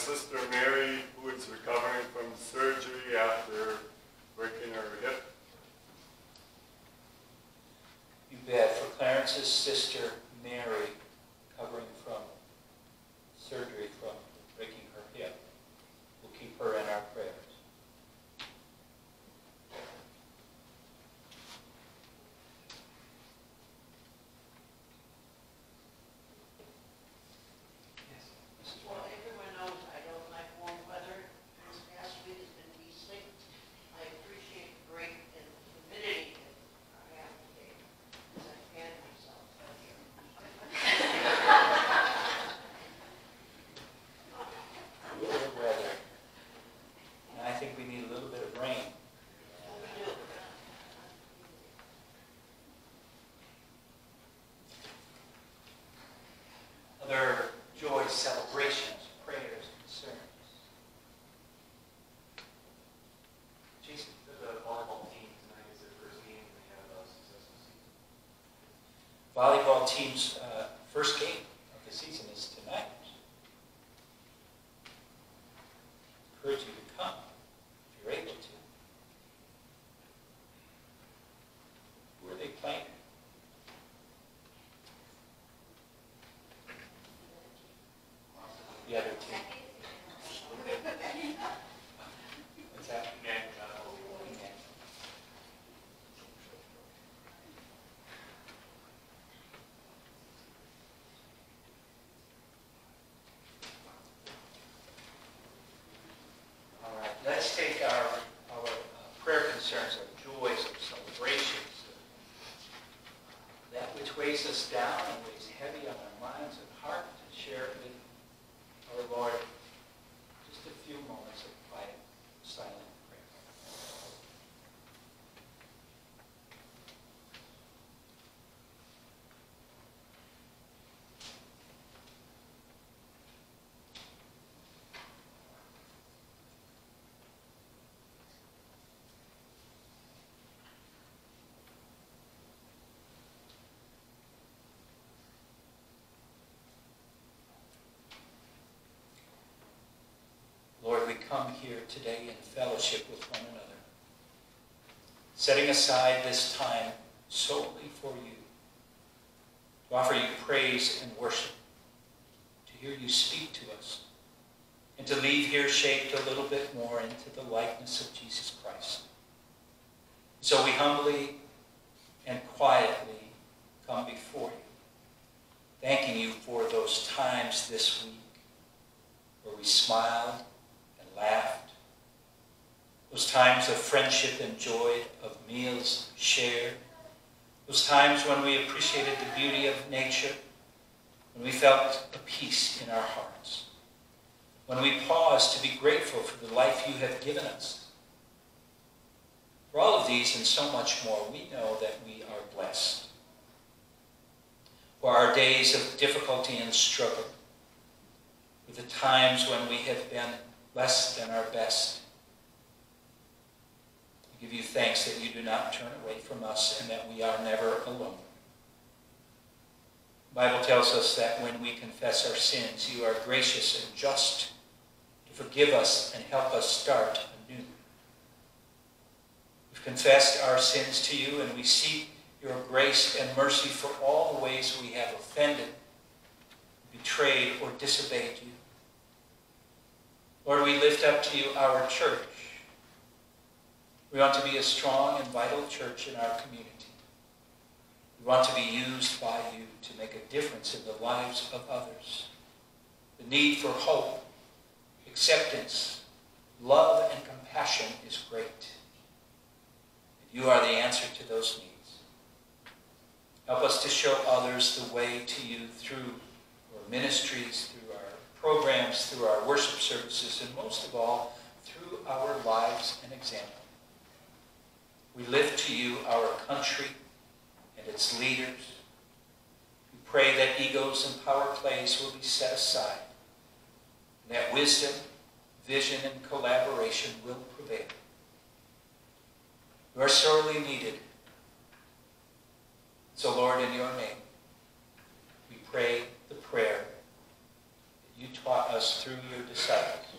sister Mary, who is recovering from surgery after breaking her hip? You bet. For Clarence's sister, Mary, recovering from surgery from breaking her hip, we'll keep her in our prayers. Yes, Mrs. Well, White. everyone knows I don't like warm weather. This past week has been beastly. I appreciate the break and humidity that I have today, as I fan myself out here. Cooler weather. And I think we need a little bit of rain. What we do? Other joys, celebrations, prayers, concerns. Jason? The volleyball team tonight is their first game, and they have a successful season. Team's uh, first game of the season is tonight. I Encourage you to come if you're able to. Who are they playing? The other team. What's that? All right, let's take our, our prayer concerns, our joys, our celebrations, uh, that which weighs us down and weighs heavy on our minds and heart, to share it with our Lord. Just a few moments of quiet, silent prayer. Lord, we come here today in fellowship with one another, setting aside this time solely for you, to offer you praise and worship, to hear you speak to us, and to leave here shaped a little bit more into the likeness of Jesus Christ. So we humbly and quietly come before you, thanking you for those times this week where we smiled laughed. Those times of friendship enjoyed, of meals shared. Those times when we appreciated the beauty of nature, when we felt a peace in our hearts. When we paused to be grateful for the life you have given us. For all of these and so much more, we know that we are blessed. For our days of difficulty and struggle, for the times when we have been less than our best. We give you thanks that you do not turn away from us and that we are never alone. The Bible tells us that when we confess our sins, you are gracious and just to forgive us and help us start anew. We We've confessed our sins to you, and we seek your grace and mercy for all the ways we have offended, betrayed, or disobeyed you. Lord, we lift up to you our church. We want to be a strong and vital church in our community. We want to be used by you to make a difference in the lives of others. The need for hope, acceptance, love, and compassion is great. You are the answer to those needs. Help us to show others the way to you through our ministries, through programs, through our worship services, and most of all, through our lives and example. We lift to you our country and its leaders. We pray that egos and power plays will be set aside, and that wisdom, vision, and collaboration will prevail. You are sorely needed. So, Lord, in your name, we pray the prayer you taught us through your disciples.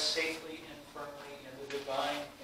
safely and firmly in the divine